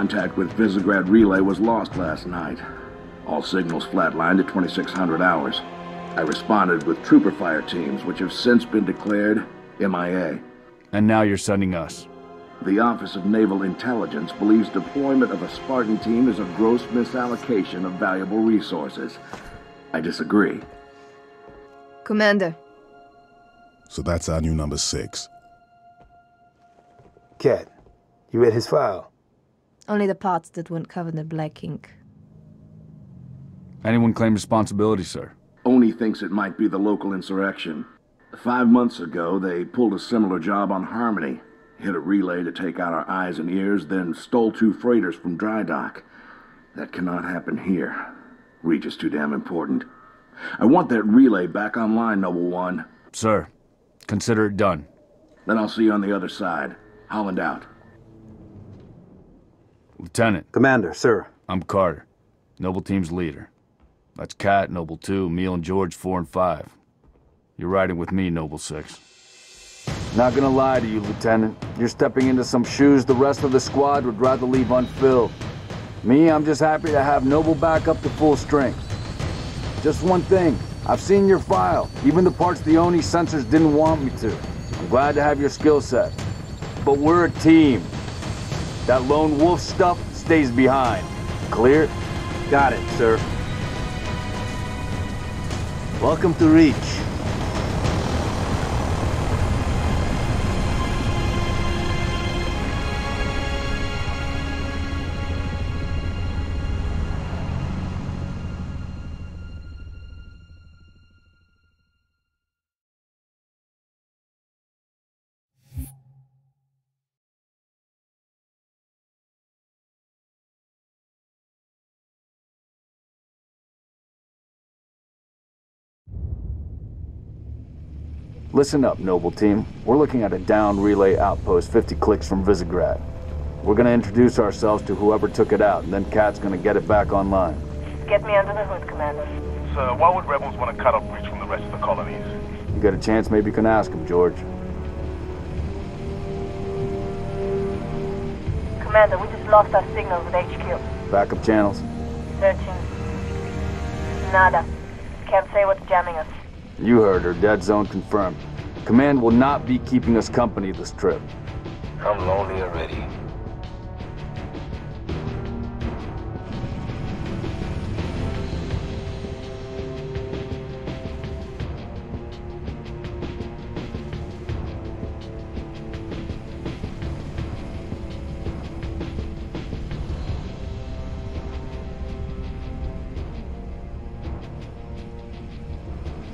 Contact with Visegrad Relay was lost last night. All signals flatlined at 2600 hours. I responded with trooper fire teams, which have since been declared MIA. And now you're sending us. The Office of Naval Intelligence believes deployment of a Spartan team is a gross misallocation of valuable resources. I disagree. Commander, So that's our new number six. Kat, you read his file? Only the parts that weren't covered in black ink. Anyone claim responsibility, sir? Oni thinks it might be the local insurrection. Five months ago, they pulled a similar job on Harmony. Hit a relay to take out our eyes and ears, then stole two freighters from dry dock. That cannot happen here. Reach is too damn important. I want that relay back online, Noble One. Sir, consider it done. Then I'll see you on the other side. Holland out. Lieutenant, Commander, sir. I'm Carter, Noble Team's leader. That's Kat, Noble 2, Emile and Jorge 4 and 5. You're riding with me, Noble 6. Not gonna lie to you, Lieutenant. You're stepping into some shoes the rest of the squad would rather leave unfilled. Me, I'm just happy to have Noble back up to full strength. Just one thing. I've seen your file, even the parts the Oni censors didn't want me to. I'm glad to have your skill set. But we're a team. That lone wolf stuff stays behind. Clear? Got it, sir. Welcome to Reach. Listen up, Noble Team. We're looking at a down relay outpost 50 clicks from Visegrad. We're gonna introduce ourselves to whoever took it out, and then Kat's gonna get it back online. Get me under the hood, Commander. Sir, why would rebels want to cut off Reach from the rest of the colonies? You got a chance, maybe you can ask him, Jorge. Commander, we just lost our signal with HQ. Backup channels? Searching. Nada. Can't say what's jamming us. You heard her. Dead zone confirmed. Command will not be keeping us company this trip. I'm lonely already.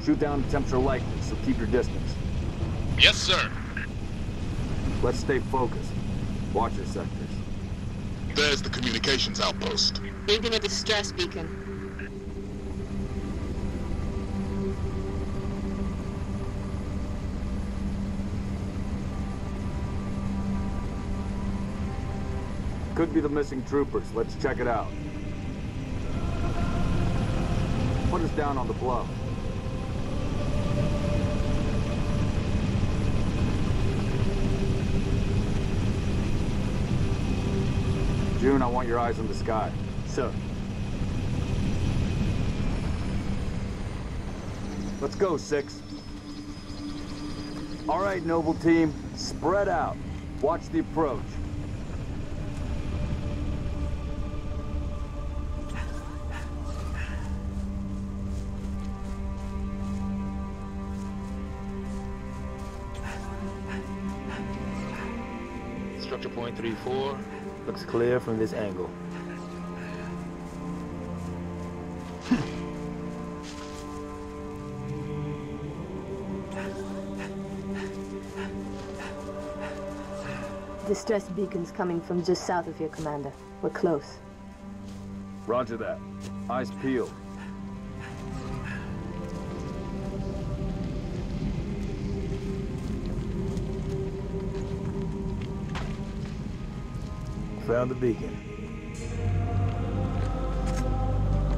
Shoot down attempts are likely, so keep your distance. Yes, sir. Let's stay focused. Watch your sectors. There's the communications outpost. Reading a distress beacon. Could be the missing troopers. Let's check it out. Put us down on the bluff. Jun, I want your eyes on the sky. Sir. Let's go, Six. All right, Noble Team, spread out. Watch the approach. Structure point three four. Looks clear from this angle. Distress beacons coming from just south of here, Commander. We're close. Roger that. Eyes peeled. Found the beacon.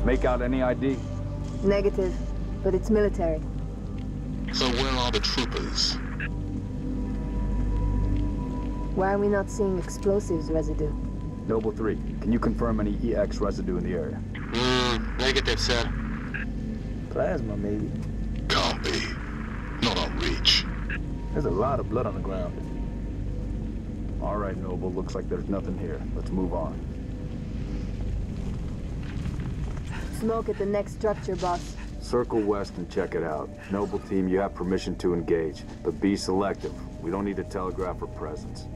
Make out any ID? Negative, but it's military. So where are the troopers? Why are we not seeing explosives residue? Noble 3, can you confirm any EX residue in the area? Mm, negative, sir. Plasma, maybe. Can't be. Not on Reach. There's a lot of blood on the ground. All right, Noble, looks like there's nothing here. Let's move on. Smoke at the next structure, boss. Circle west and check it out. Noble team, you have permission to engage, but be selective. We don't need to telegraph our presence.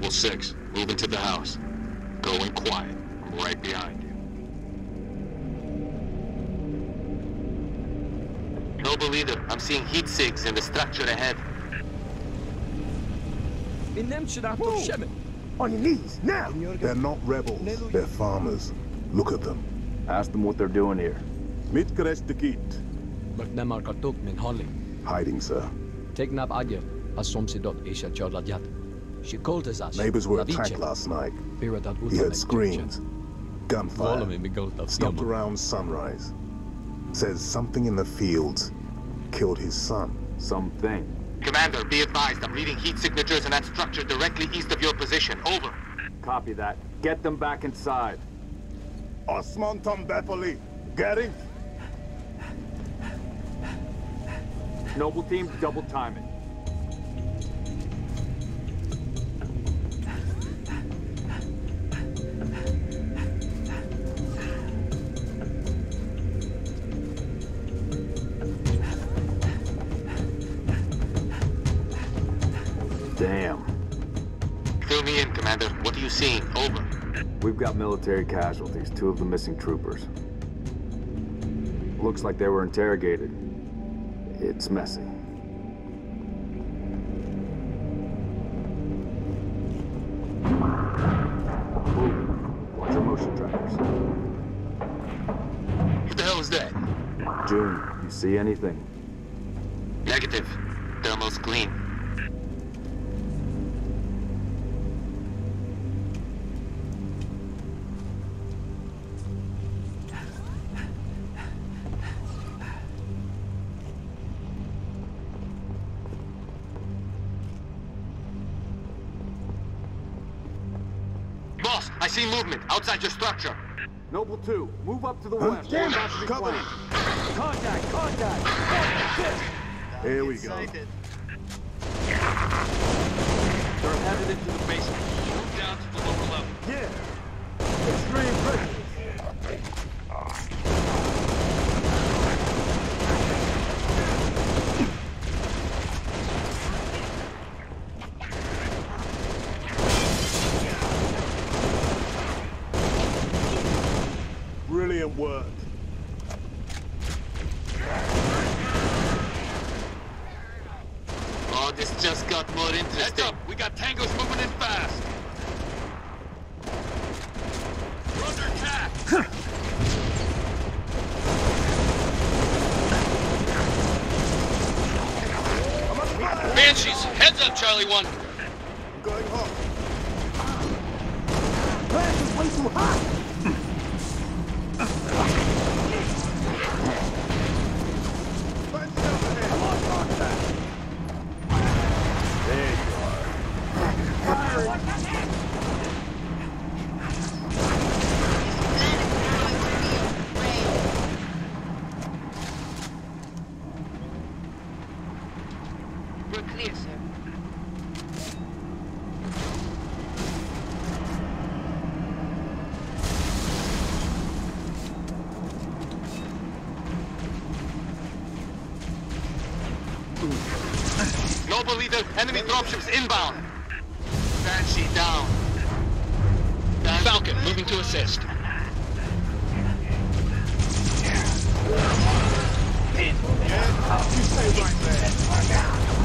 Noble 6, moving to the house. Going quiet. I'm right behind you. Noble leader, I'm seeing heat sigs in the structure ahead. On your knees, now! They're not rebels. They're farmers. Look at them. Ask them what they're doing here. Mitkerestikit. McNamar Kartuk min Holly. Hiding, sir. Tegnab Adjer, Asomsidot Isha Jorladjat. She called us as Neighbors were attacked last night. He heard screams. Gunfire. Stopped around sunrise. Says something in the fields killed his son. Something. Commander, be advised, I'm reading heat signatures in that structure directly east of your position. Over. Copy that. Get them back inside. Osman Tombepoli. Getting? Noble team, double time Damn. Fill me in, Commander. What are you seeing? Over. We've got military casualties, two of the missing troopers. Looks like they were interrogated. It's messy. Watch your motion trackers. What the hell is that? Jun, you see anything? Negative. Thermal's clean. Boss, I see movement outside your structure. Noble 2, move up to the west. Damn it! about to be Cover flanked. Contact, contact! Here we go. They're headed into the basement. Move down to the lower level. Yeah! Extreme pressure. Brilliant work. Oh, this just got more interesting. Heads up, we got tangos moving in fast. We're under attack. Banshees, heads up, Charlie 1. Going home. Blast is way too hot! We're clear, sir. Noble leader, enemy dropships inbound. Banshee down. Ban- Falcon, moving to assist. You stay right there.